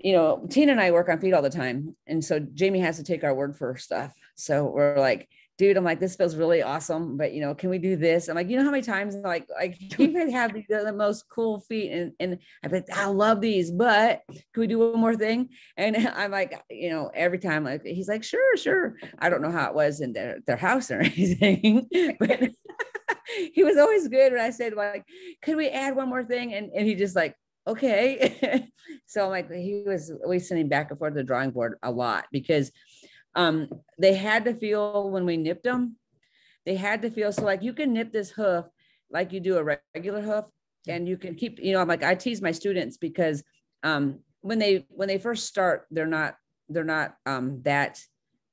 you know, Tina and I work on feet all the time. And so Jamie has to take our word for stuff. So we're like, dude, I'm like, this feels really awesome, but you know, can we do this? I'm like, you know how many times like like you guys have the, the, most cool feet, and and I like, I love these, but can we do one more thing? And I'm like, you know, every time like he's like, sure, sure. I don't know how it was in their their house or anything, but he was always good when I said like, could we add one more thing? And and he just like, okay. so like he was always sending back and forth the drawing board a lot because um, they had to feel when we nipped them, they had to feel so like you can nip this hoof like you do a regular hoof and you can keep, you know, I'm like I tease my students because um, when they when they first start, they're not they're not um, that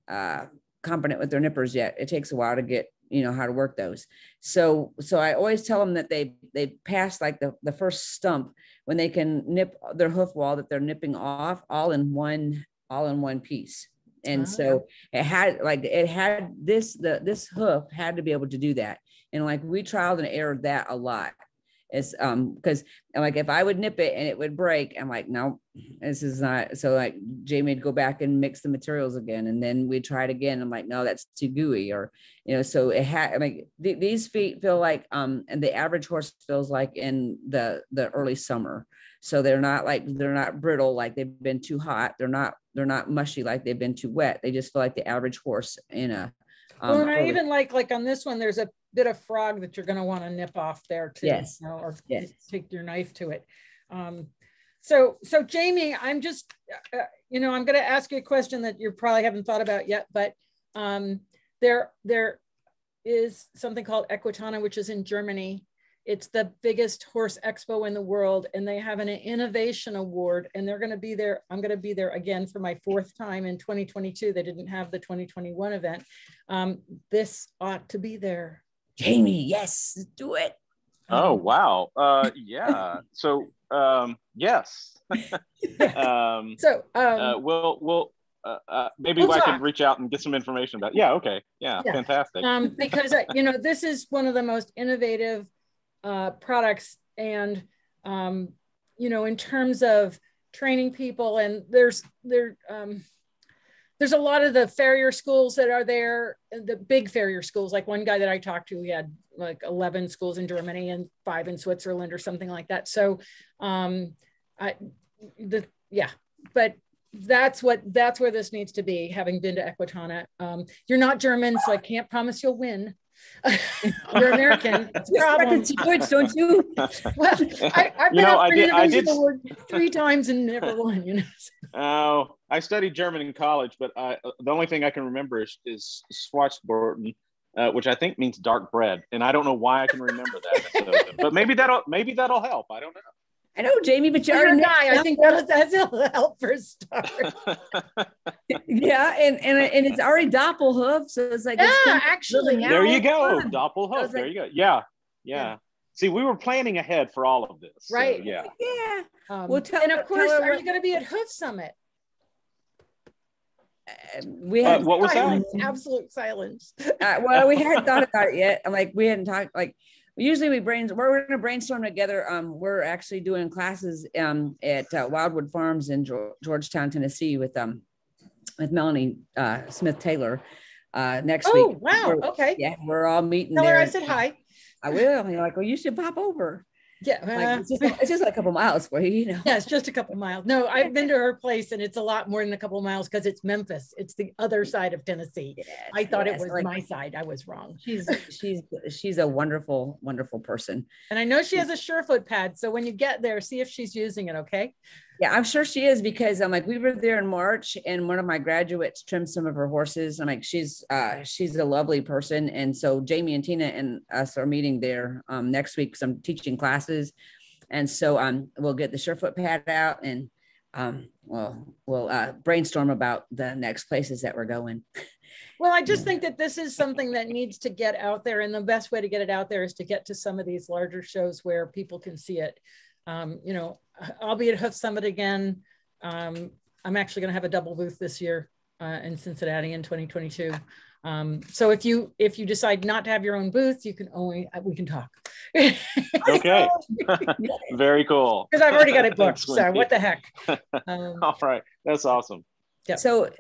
uh, competent with their nippers yet. It takes a while to get you know how to work those. So so i always tell them that they they pass like the, the first stump when they can nip their hoof wall that they're nipping off all in one all in one piece. And so ah. it had like it had this the this hoof had to be able to do that. And like we trialed and errored that a lot it's um because like if I would nip it and it would break, I'm like, no, this is not. So like Jamie'd go back and mix the materials again, and then we'd try it again. I'm like, no, that's too gooey, or you know. So it had like th- these feet feel like um, and the average horse feels like in the the early summer. So they're not like they're not brittle like they've been too hot. They're not they're not mushy like they've been too wet. They just feel like the average horse in a um, well, and I even like like on this one, there's a bit of frog that you're going to want to nip off there too, yes. You know, or yes. take your knife to it. Um, so, so Jamie, I'm just, uh, uh you know, I'm going to ask you a question that you probably haven't thought about yet, but um, there, there is something called Equitana, which is in Germany, it's the biggest horse expo in the world, and they have an innovation award, and they're going to be there. I'm going to be there again for my fourth time in 2022. They didn't have the 2021 event. Um, this ought to be there. Jamie, yes, do it. Oh wow, uh, yeah. so um, yes. um, so um, uh, we'll we'll uh, uh, maybe we'll I can reach out and get some information about. It. Yeah, okay, yeah, yeah. fantastic. Um, because uh, you know this is one of the most innovative uh, products and um, you know in terms of training people and there's there um, there's a lot of the farrier schools that are there the big farrier schools like one guy that i talked to he had like 11 schools in germany and five in switzerland or something like that so um i the yeah but that's what that's where this needs to be having been to equitana um, you're not german so i can't promise you'll win You're American. It's problem. Good, don't you? well, I, have been know, up for did, I did, three times and never won. You know. Oh, I studied German in college, but I, the only thing I can remember is, is Schwarzbraten, uh, which I think means dark bread, and I don't know why I can remember that. so, but maybe that'll maybe that'll help. I don't know. I know, Jamie, but you're a guy. I think that'll, that'll help for a start. yeah, and, and and it's already doppelhoof, so it's like yeah, it's actually. There you go, doppelhoof. Like, there you go. Yeah, yeah, yeah. See, we were planning ahead for all of this. Right. So, yeah. Yeah. Um, well, tell, and of course, are you going to be at Hoof Summit? Uh, we had uh, what was silence, that? Absolute silence. Uh, well, we hadn't thought about it yet. I'm like, we hadn't talked like usually we brain we're going to brainstorm together. Um, we're actually doing classes um, at uh, Wildwood Farms in Georgetown, Tennessee, with um with Melanie uh, Smith Taylor uh, next oh, week. Oh wow. Okay. Yeah, we're all meeting Tell there. her I said hi. I will. You're like, well, you should pop over. Yeah, like, uh, it's, just, it's, just, a couple miles for you, you know. Yeah, it's just a couple miles. No, I've been to her place, and it's a lot more than a couple miles because it's Memphis. It's the other side of Tennessee. Yes, I thought yes, it was like, my side. I was wrong. She's she's she's a wonderful, wonderful person. And I know she has a Surefoot pad. So when you get there, see if she's using it. Okay. Yeah, I'm sure she is because I'm like we were there in March and one of my graduates trimmed some of her horses. I'm like she's uh she's a lovely person and so Jamie and Tina and us are meeting there um next week because I'm teaching classes and so um we'll get the Surefoot pad out and um well we'll uh, brainstorm about the next places that we're going. Well, I just think that this is something that needs to get out there, and the best way to get it out there is to get to some of these larger shows where people can see it. Um, you know, I'll be at Hoof Summit again. Um, I'm actually going to have a double booth this year uh, in Cincinnati in 2022. Um, so if you if you decide not to have your own booth, you can only uh, we can talk. okay, very cool. Because I've already got it booked. so what the heck? Um, All right, that's awesome. Yeah. So,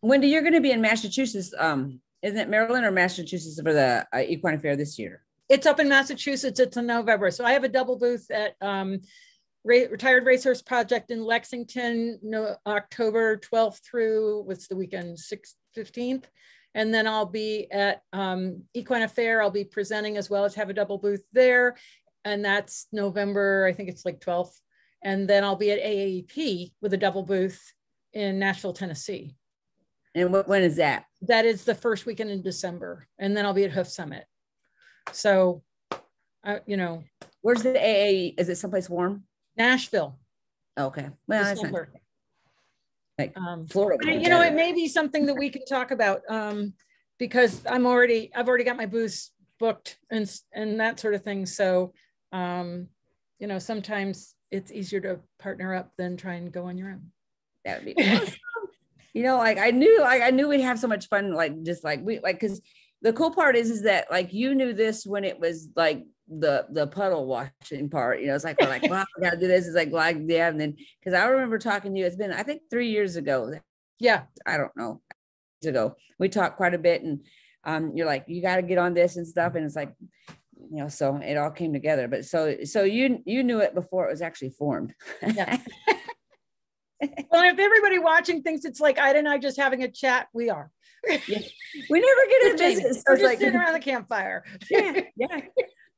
Wendy, you're going to be in Massachusetts. Um, isn't it Maryland or Massachusetts for the uh, Equine Fair this year? It's up in Massachusetts. It's in November. So I have a double booth at um, Re Retired Racehorse Project in Lexington, no, October 12th through what's the weekend, 6th, 15th. And then I'll be at um, Equine Affair. I'll be presenting as well as have a double booth there. And that's November, I think it's like 12th. And then I'll be at AAEP with a double booth in Nashville, Tennessee. And when is that? That is the first weekend in December. And then I'll be at Hoof Summit. So, uh, you know. Where's the AA? Is it someplace warm? Nashville. Okay. Well, that's not, like um, Florida. You know, it may be something that we can talk about um, because I'm already, I've already got my booths booked and, and that sort of thing. So, um, you know, sometimes it's easier to partner up than try and go on your own. That would be awesome. you know, like I knew, like I knew we'd have so much fun, like just like we, like, cause the cool part is, is that like you knew this when it was like the the puddle washing part. You know, it's like we're like, wow, we gotta do this. It's like like yeah, and then because I remember talking to you. It's been I think three years ago. Yeah, I don't know ago. We talked quite a bit, and um, you're like, you got to get on this and stuff, and it's like, you know, so it all came together. But so so you you knew it before it was actually formed. Yeah. well, if everybody watching thinks it's like Ida and I just having a chat, we are. Yeah. We never get a visit. We're just like, sitting around the campfire. yeah, yeah.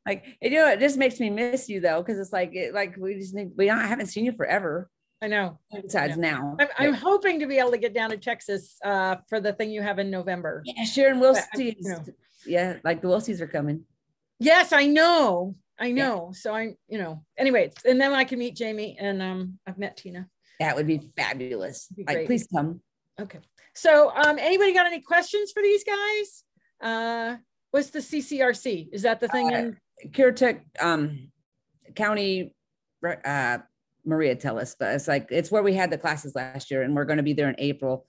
Like you know it just makes me miss you though because it's like it, like we just need we don't I haven't seen you forever. I know. Besides now. I'm, I'm, hoping to be able to get down to texas uh for the thing you have in november. Yeah we'll see. you know. yeah like the Wilsies are coming. Yes i know. I know. Yeah. so I'm, you know. Anyway and then i can meet jamie and um i've met tina. That would be fabulous. Be like please come. Okay so um anybody got any questions for these guys uh what's the ccrc is that the thing uh, in Currituck um, County, uh, Maria tell us, but it's like it's where we had the classes last year, and we're going to be there in April.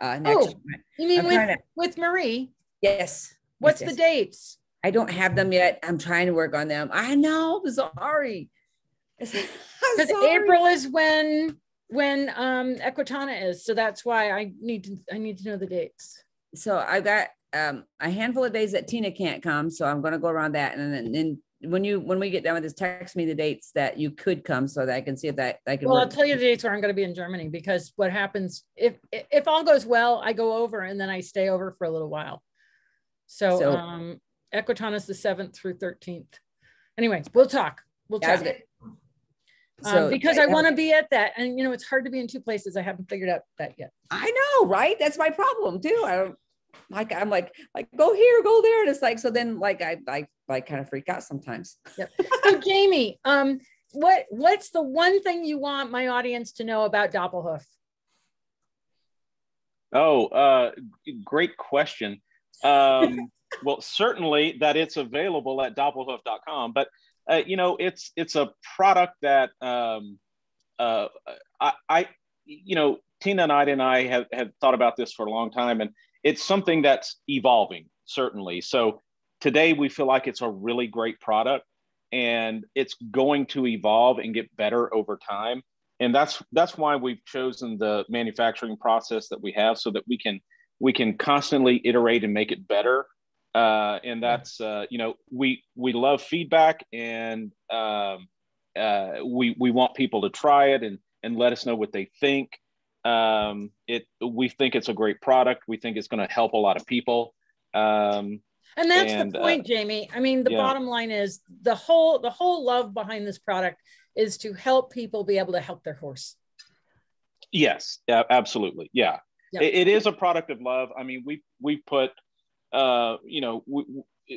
Uh, next oh, you mean with, to, with Marie? Yes. What's yes, the dates? I don't have them yet. I'm trying to work on them. I know. Sorry. Because April is when when um Equitana is, so that's why I need to I need to know the dates. So I've got um, a handful of days that Tina can't come, so I'm going to go around that, and then, then when you when we get done with this, text me the dates that you could come so that I can see if that I can. Well, work. I'll tell you the dates where I'm going to be in Germany because what happens if if all goes well, I go over and then I stay over for a little while. So, so um, Equitana is the seventh through thirteenth. Anyway, we'll talk. We'll talk. Um, so, um, because I, I want to be at that, and you know, it's hard to be in two places. I haven't figured out that yet. I know, right? That's my problem too. I don't like I'm like like go here, go there, and it's like so. Then like I I like kind of freak out sometimes. Yep. So Jamie, um, what what's the one thing you want my audience to know about Doppelhoof? Oh, uh, great question. Um, well, certainly that it's available at doppelhoof.com, but uh, you know, it's it's a product that um, uh, I, I, you know, Tina and I and I have, have thought about this for a long time, and it's something that's evolving certainly. So today we feel like it's a really great product and it's going to evolve and get better over time. And that's that's why we've chosen the manufacturing process that we have so that we can we can constantly iterate and make it better uh, and that's uh, you know we we love feedback and um, uh, we we want people to try it and and let us know what they think. Um, it we think it's a great product. We think it's going to help a lot of people. Um, and that's and, the point uh, jamie. I mean the yeah. bottom line is the whole the whole love behind this product is to help people be able to help their horse. Yes absolutely. Yeah, yeah. It, it is a product of love. I mean we we put uh you know we,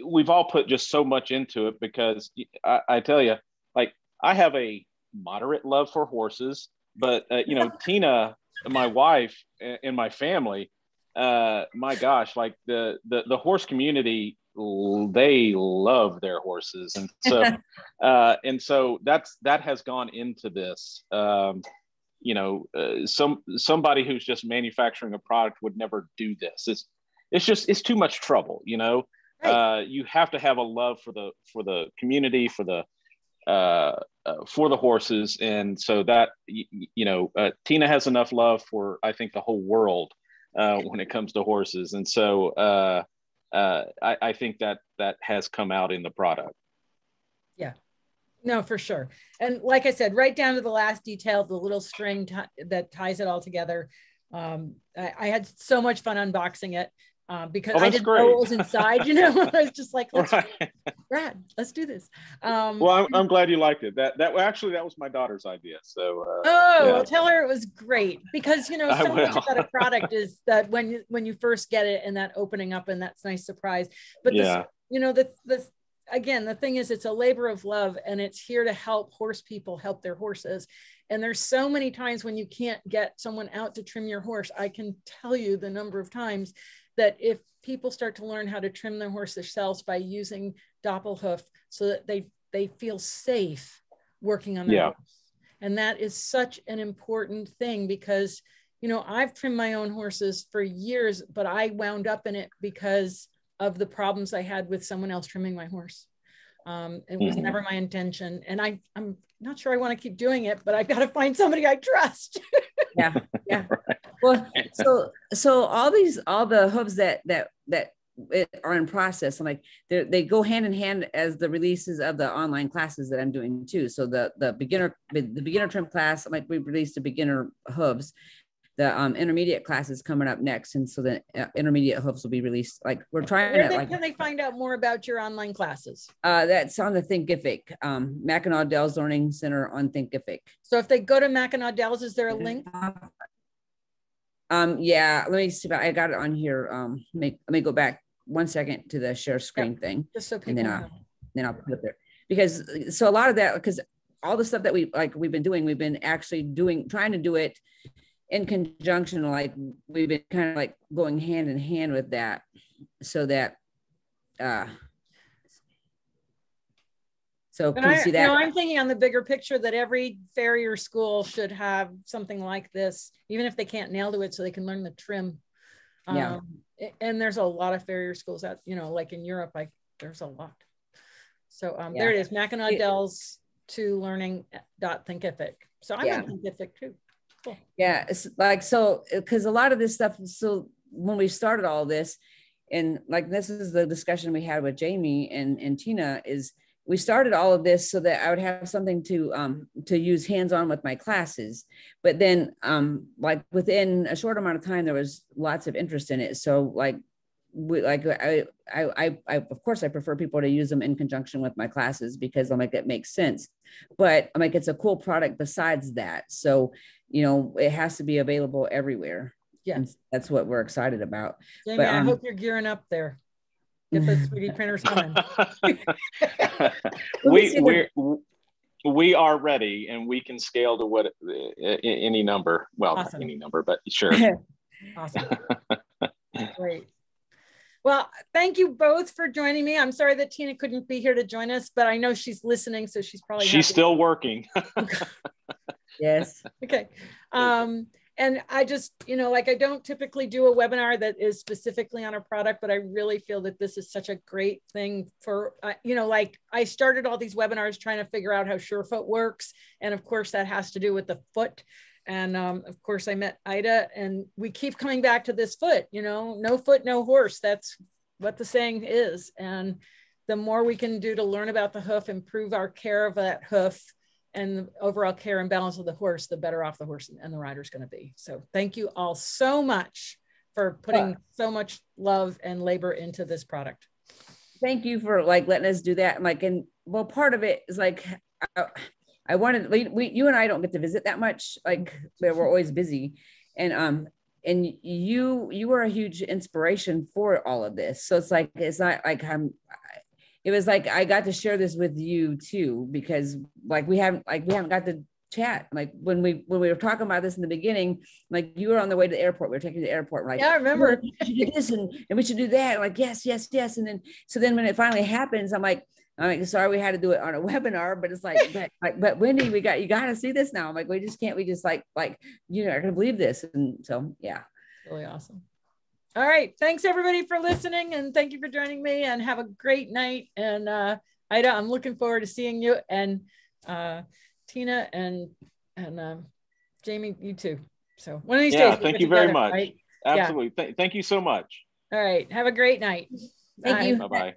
we've all put just so much into it because I, I tell you like i have a moderate love for horses but uh, you know tina my wife and my family uh my gosh like the the, the horse community they love their horses. And so uh and so that's that has gone into this um you know uh, some somebody who's just manufacturing a product would never do this. It's it's just it's too much trouble you know right. uh you have to have a love for the for the community for the uh, uh, for the horses and so that you, you know uh, tina has enough love for i think the whole world uh, when it comes to horses. And so uh, uh, I, I, think that that has come out in the product. Yeah, no, for sure. And like I said, right down to the last detail, the little string that ties it all together. Um, I, I, had so much fun unboxing it um, because oh, I didn't great. know what was inside. You know, I was just like, let's, right. Brad, let's do this. Um, well, I'm, I'm, glad you liked it. That that actually that was my daughter's idea. So uh, oh, yeah. well, tell her it was great because you know so much about a product is that when you when you first get it and that opening up and that's nice surprise. But yeah. This, you know the the again the thing is it's a labor of love and it's here to help horse people help their horses and there's so many times when you can't get someone out to trim your horse i can tell you the number of times that if people start to learn how to trim their horse themselves by using doppelhoof so that they they feel safe working on their yeah. horse. And that is such an important thing because you know I've trimmed my own horses for years, but I wound up in it because of the problems I had with someone else trimming my horse. Um, it was mm-hmm. never my intention, and I I'm not sure I want to keep doing it, but I've got to find somebody I trust. yeah, yeah. Well, so so all these all the hooves that that that are in process. I'm like they go hand in hand as the releases of the online classes that I'm doing too. So the the beginner the beginner trim class, like we released the beginner hooves, the um, intermediate classes coming up next, and so the uh, intermediate hooves will be released. Like we're trying Where to. Like, can they find out more about your online classes? Uh, that's on the Thinkific, um, Mackinaw Dells Learning Center on Thinkific. So if they go to Mackinaw Dells, is there a link? Um, yeah, let me see. If I got it on here. Um, let me, let me go back one second to the share screen thing, just so and then I'll then I'll put it there because so a lot of that because all the stuff that we like we've been doing, we've been actually doing trying to do it in conjunction, like we've been kind of like going hand in hand with that, so that uh so can I, see that? Know, I'm thinking on the bigger picture that every farrier school should have something like this, even if they can't nail to it, so they can learn the trim. Yeah. Um, and there's a lot of farrier schools out, you know, like in Europe, like there's a lot. So um, yeah. there it is, Mackinaw Dells to learning dot thinkific. So I'm yeah. on thinkific too. Cool. Yeah, it's like so because a lot of this stuff. So when we started all this, and like this is the discussion we had with Jamie and and Tina is we started all of this so that I would have something to um, to use hands on with my classes. But then, um, like within a short amount of time, there was lots of interest in it. So like we like I, I I of course I prefer people to use them in conjunction with my classes because I'm like it makes sense. But I'm like it's a cool product besides that. So you know it has to be available everywhere. Yeah, that's what we're excited about. Jamie, but, um, I hope you're gearing up there. Get the 3D printers coming. we we we are ready, and we can scale to what any number. Well, awesome. any number, but sure. awesome. Great. Well, thank you both for joining me. I'm sorry that Tina couldn't be here to join us, but I know she's listening, so she's probably she's still working. Yes. Okay. Um, and I just, you know, like I don't typically do a webinar that is specifically on a product, but I really feel that this is such a great thing for, uh, you know, like I started all these webinars trying to figure out how Surefoot works. And of course, that has to do with the foot. And um, of course, I met Ida, and we keep coming back to this foot, you know, no foot, no horse. That's what the saying is. And the more we can do to learn about the hoof, improve our care of that hoof, and the overall care and balance of the horse, the better off the horse and the rider is going to be. So thank you all so much for putting so much love and labor into this product. Thank you for like letting us do that. Like, and well, part of it is like, I, I wanted, we, we, you and I don't get to visit that much. Like we're always busy and, um, and you, you were a huge inspiration for all of this. So it's like, it's not like I'm, it was like I got to share this with you too because like we haven't like we haven't got to chat like when we when we were talking about this in the beginning like you were on the way to the airport we were taking to the airport like yeah i remember we should do this and, and we should do that like yes yes yes and then so then when it finally happens i'm like I'm like, sorry, we had to do it on a webinar, but it's like, but, like, but Wendy, we got, you got to see this now. I'm like, we just can't, we just like, like, you know, I can believe this. And so, yeah. Really awesome. All right. Thanks everybody for listening and thank you for joining me and have a great night. And uh, Ida, I'm looking forward to seeing you and uh, Tina and and um, Jamie, you too. So one of these yeah, days. Thank you together, very much. Right? Absolutely. Yeah. Th thank you so much. All right. Have a great night. Thank Bye. you. Bye bye.